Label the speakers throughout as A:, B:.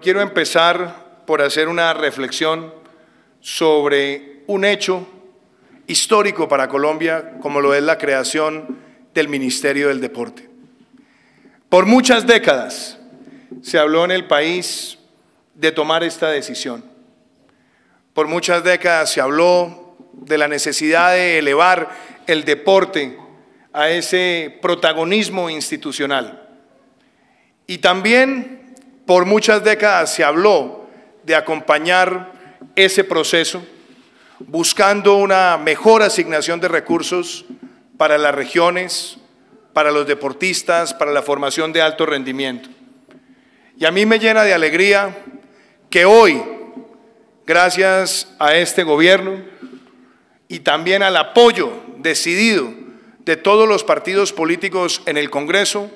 A: Quiero empezar por hacer una reflexión sobre un hecho histórico para Colombia, como lo es la creación del Ministerio del Deporte. Por muchas décadas se habló en el país de tomar esta decisión. Por muchas décadas se habló de la necesidad de elevar el deporte a ese protagonismo institucional. Y también por muchas décadas se habló de acompañar ese proceso buscando una mejor asignación de recursos para las regiones, para los deportistas, para la formación de alto rendimiento. Y a mí me llena de alegría que hoy, gracias a este gobierno y también al apoyo decidido de todos los partidos políticos en el Congreso,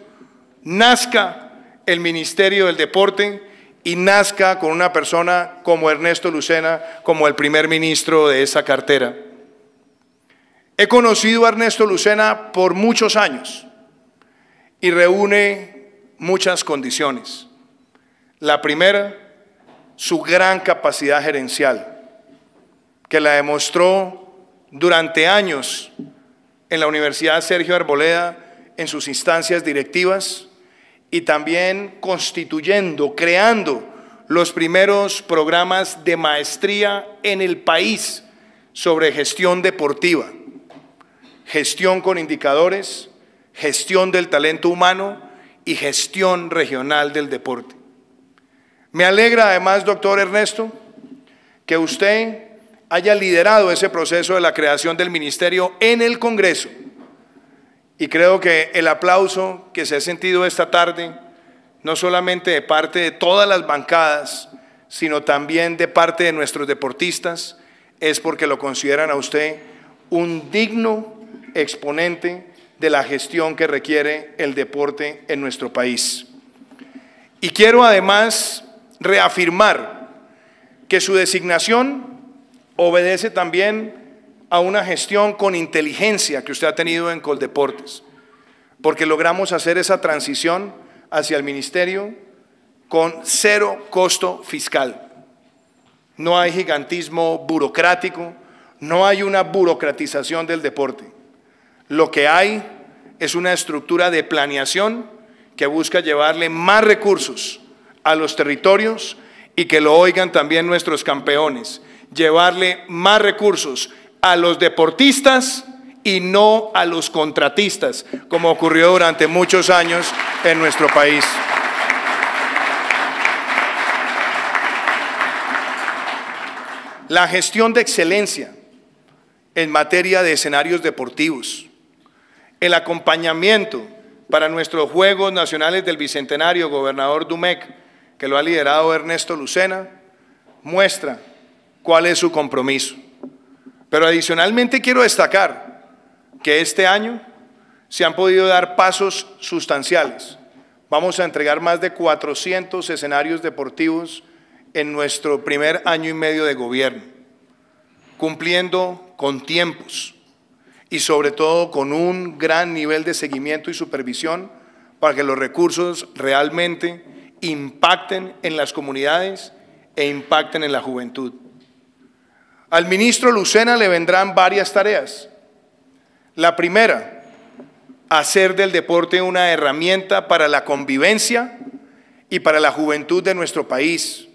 A: nazca el Ministerio del Deporte y nazca con una persona como Ernesto Lucena, como el primer ministro de esa cartera. He conocido a Ernesto Lucena por muchos años y reúne muchas condiciones. La primera, su gran capacidad gerencial, que la demostró durante años en la Universidad Sergio Arboleda, en sus instancias directivas, y también constituyendo, creando los primeros programas de maestría en el país sobre gestión deportiva, gestión con indicadores, gestión del talento humano y gestión regional del deporte. Me alegra además, doctor Ernesto, que usted haya liderado ese proceso de la creación del ministerio en el Congreso. Y creo que el aplauso que se ha sentido esta tarde, no solamente de parte de todas las bancadas, sino también de parte de nuestros deportistas, es porque lo consideran a usted un digno exponente de la gestión que requiere el deporte en nuestro país. Y quiero además reafirmar que su designación obedece también a una gestión con inteligencia que usted ha tenido en Coldeportes, porque logramos hacer esa transición hacia el ministerio con cero costo fiscal. No hay gigantismo burocrático, no hay una burocratización del deporte. Lo que hay es una estructura de planeación que busca llevarle más recursos a los territorios y que lo oigan también nuestros campeones, llevarle más recursos a los deportistas y no a los contratistas, como ocurrió durante muchos años en nuestro país. La gestión de excelencia en materia de escenarios deportivos, el acompañamiento para nuestros Juegos Nacionales del Bicentenario, gobernador Dumec, que lo ha liderado Ernesto Lucena, muestra cuál es su compromiso. Pero adicionalmente quiero destacar que este año se han podido dar pasos sustanciales. Vamos a entregar más de 400 escenarios deportivos en nuestro primer año y medio de gobierno, cumpliendo con tiempos y sobre todo con un gran nivel de seguimiento y supervisión para que los recursos realmente impacten en las comunidades e impacten en la juventud. Al ministro Lucena le vendrán varias tareas. La primera, hacer del deporte una herramienta para la convivencia y para la juventud de nuestro país,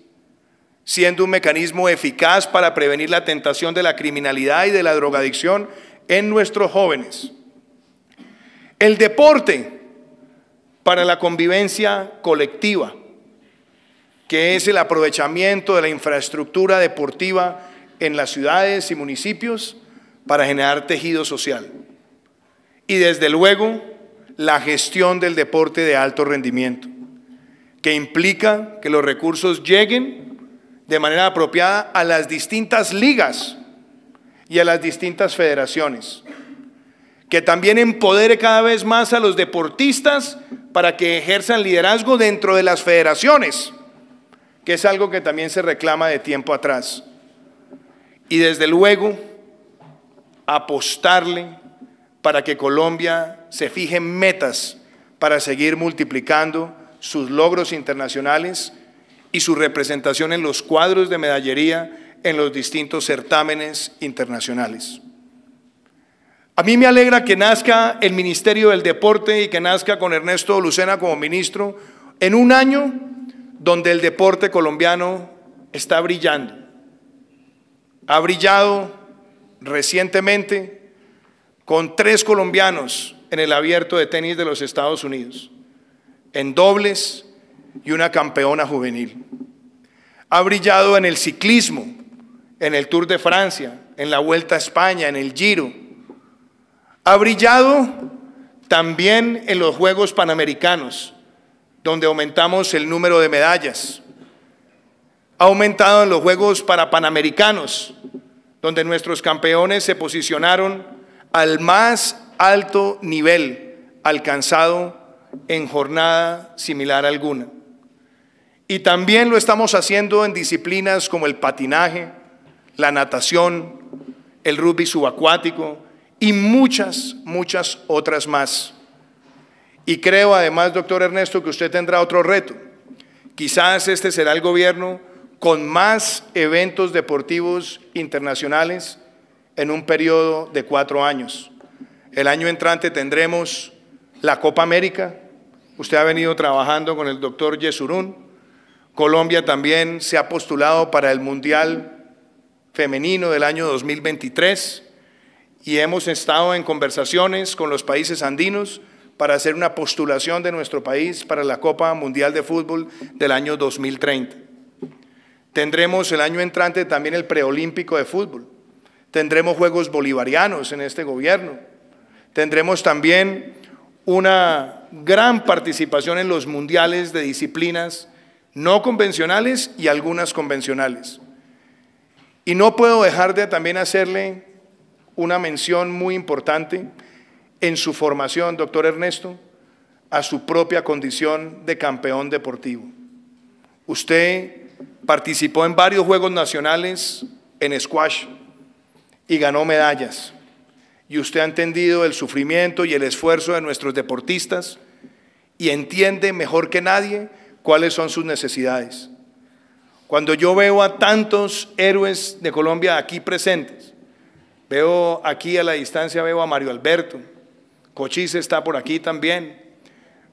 A: siendo un mecanismo eficaz para prevenir la tentación de la criminalidad y de la drogadicción en nuestros jóvenes. El deporte para la convivencia colectiva, que es el aprovechamiento de la infraestructura deportiva en las ciudades y municipios para generar tejido social. Y desde luego, la gestión del deporte de alto rendimiento, que implica que los recursos lleguen de manera apropiada a las distintas ligas y a las distintas federaciones que también empodere cada vez más a los deportistas para que ejerzan liderazgo dentro de las federaciones, que es algo que también se reclama de tiempo atrás. Y desde luego, apostarle para que Colombia se fije metas para seguir multiplicando sus logros internacionales y su representación en los cuadros de medallería en los distintos certámenes internacionales. A mí me alegra que nazca el Ministerio del Deporte y que nazca con Ernesto Lucena como ministro en un año donde el deporte colombiano está brillando. Ha brillado recientemente con tres colombianos en el abierto de tenis de los Estados Unidos, en dobles y una campeona juvenil. Ha brillado en el ciclismo, en el Tour de Francia, en la Vuelta a España, en el Giro. Ha brillado también en los Juegos Panamericanos, donde aumentamos el número de medallas. Ha aumentado en los Juegos para Panamericanos, donde nuestros campeones se posicionaron al más alto nivel alcanzado en jornada similar alguna. Y también lo estamos haciendo en disciplinas como el patinaje, la natación, el rugby subacuático y muchas, muchas otras más. Y creo además, doctor Ernesto, que usted tendrá otro reto. Quizás este será el gobierno con más eventos deportivos internacionales en un periodo de cuatro años. El año entrante tendremos la Copa América. Usted ha venido trabajando con el doctor Yesurún Colombia también se ha postulado para el Mundial Femenino del año 2023 y hemos estado en conversaciones con los países andinos para hacer una postulación de nuestro país para la Copa Mundial de Fútbol del año 2030. Tendremos el año entrante también el preolímpico de fútbol. Tendremos Juegos Bolivarianos en este gobierno. Tendremos también una gran participación en los mundiales de disciplinas no convencionales y algunas convencionales. Y no puedo dejar de también hacerle una mención muy importante en su formación, doctor Ernesto, a su propia condición de campeón deportivo. Usted participó en varios Juegos Nacionales en squash y ganó medallas. Y usted ha entendido el sufrimiento y el esfuerzo de nuestros deportistas y entiende mejor que nadie cuáles son sus necesidades. Cuando yo veo a tantos héroes de Colombia aquí presentes, veo aquí a la distancia, veo a Mario Alberto, Cochise está por aquí también,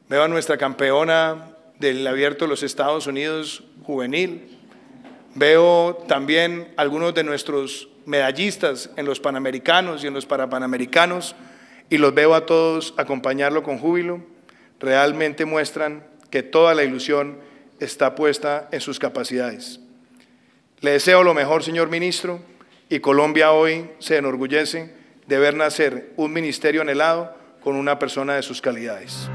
A: veo a nuestra campeona del abierto de los Estados Unidos juvenil, veo también algunos de nuestros medallistas en los Panamericanos y en los Parapanamericanos y los veo a todos acompañarlo con júbilo, realmente muestran que toda la ilusión está puesta en sus capacidades. Le deseo lo mejor, señor ministro, y Colombia hoy se enorgullece de ver nacer un ministerio anhelado con una persona de sus calidades.